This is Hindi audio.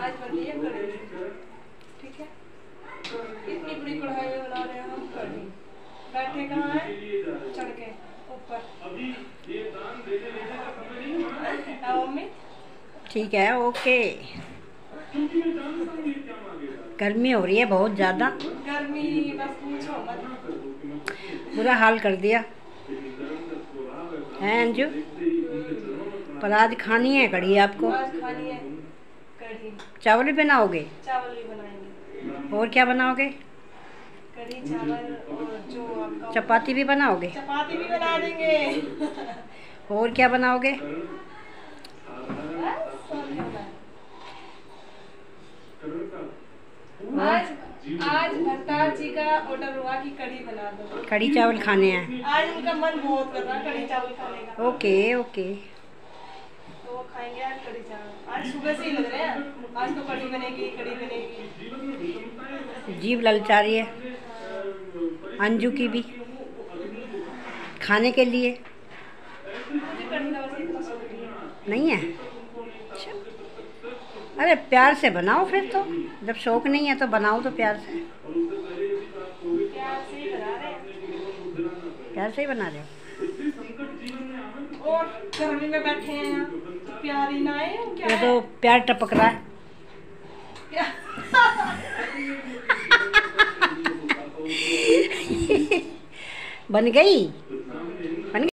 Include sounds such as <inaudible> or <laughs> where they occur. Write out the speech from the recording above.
आज करेंगे ठीक है? तो इतनी कढ़ाई बना रहे हैं हम बैठे कहाँ चढ़ के ऊपर। हाँ, ठीक है ओके। गर्मी हो रही है बहुत ज़्यादा। गर्मी बस पूछो मत। बुरा हाल कर दिया। है अंजू? पर आज खानी है कड़ी आपको? आज खानी है। कढ़ी। चावल भी बनाओगे? चावल भी बनाएँगे। और क्या बनाओगे? कढ़ी चावल और जो आपका चपाती भी बनाओगे? चपाती भी बना देंगे। और क्या बनाओगे? आज आज भरतार जी का ऑर्डर हुआ कि कढ़ी बना दो। कढ़ी चावल खाने हैं। आज उनका मन बहुत कर रहा है कढ़ी चावल खाने का। Okay okay. तो वो आज कढ़ी चावल आज सुबह से ही लग रहे हैं। आज तो कढ़ी बनेगी कढ़ी बनेगी। जीभ ललचा रही है। अंजू की भी। खाने के लिए। नहीं है? अच्छा। अरे प्यार से बनाओ फिर तो। जब शौक नहीं है तो बनाओ तो प्यार से। प्यार से ही बना रहे हैं? और गर्मी में बैठे हैं तो प्यार ही ना है क्या ये? तो प्यार टपक रहा है। क्या- <laughs> बन गई?